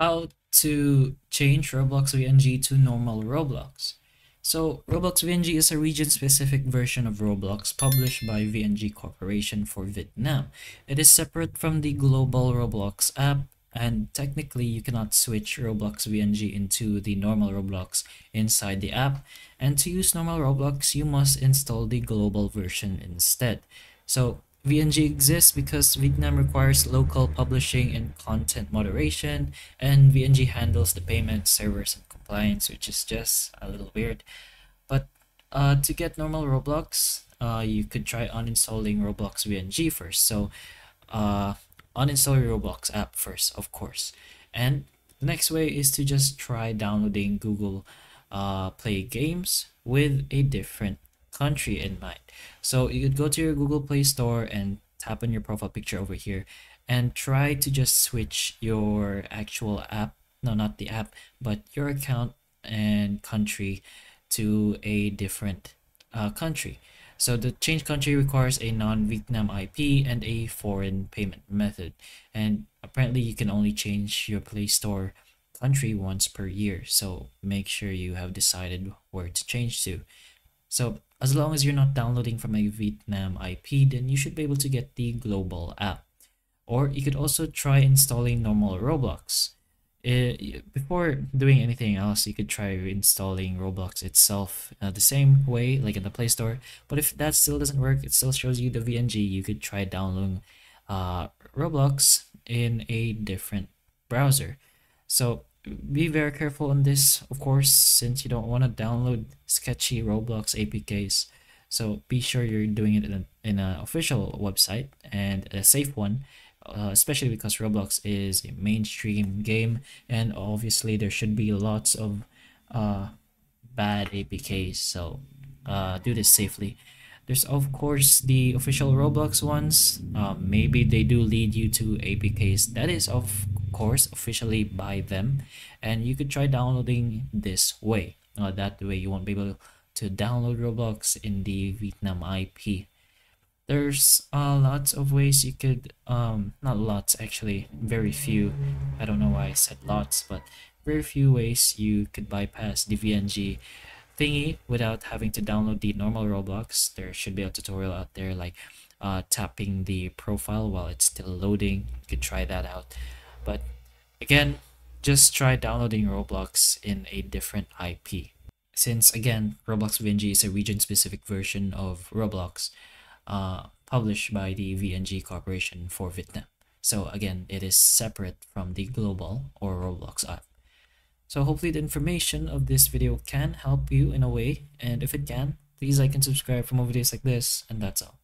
how to change Roblox VNG to normal Roblox. So Roblox VNG is a region-specific version of Roblox published by VNG Corporation for Vietnam. It is separate from the global Roblox app and technically you cannot switch Roblox VNG into the normal Roblox inside the app and to use normal Roblox you must install the global version instead. So VNG exists because Vietnam requires local publishing and content moderation, and VNG handles the payment, servers, and compliance, which is just a little weird. But uh, to get normal Roblox, uh, you could try uninstalling Roblox VNG first. So uh, uninstall your Roblox app first, of course. And the next way is to just try downloading Google uh, Play games with a different country in mind. So you could go to your Google Play Store and tap on your profile picture over here and try to just switch your actual app, no, not the app, but your account and country to a different uh, country. So the change country requires a non-Vietnam IP and a foreign payment method. And apparently you can only change your Play Store country once per year. So make sure you have decided where to change to. So as long as you're not downloading from a Vietnam IP, then you should be able to get the global app. Or you could also try installing normal Roblox. Eh, before doing anything else, you could try installing Roblox itself uh, the same way, like in the Play Store. But if that still doesn't work, it still shows you the VNG, you could try downloading uh, Roblox in a different browser. So be very careful on this, of course, since you don't want to download sketchy Roblox APKs. So be sure you're doing it in, in an official website and a safe one, uh, especially because Roblox is a mainstream game and obviously there should be lots of uh, bad APKs. So uh, do this safely. There's of course the official Roblox ones. Uh, maybe they do lead you to APKs. That is of course officially by them. And you could try downloading this way. Uh, that way you won't be able to download roblox in the vietnam ip there's uh, lots of ways you could um not lots actually very few. I don't know why i said lots but very few ways you could bypass the vng thingy without having to download the normal roblox. There should be a tutorial out there like uh, tapping the profile while it's still loading. You could try that out but again, just try downloading Roblox in a different IP. Since again, Roblox VNG is a region-specific version of Roblox uh, published by the VNG Corporation for Vietnam. So again, it is separate from the global or Roblox app. So hopefully the information of this video can help you in a way, and if it can, please like and subscribe for more videos like this, and that's all.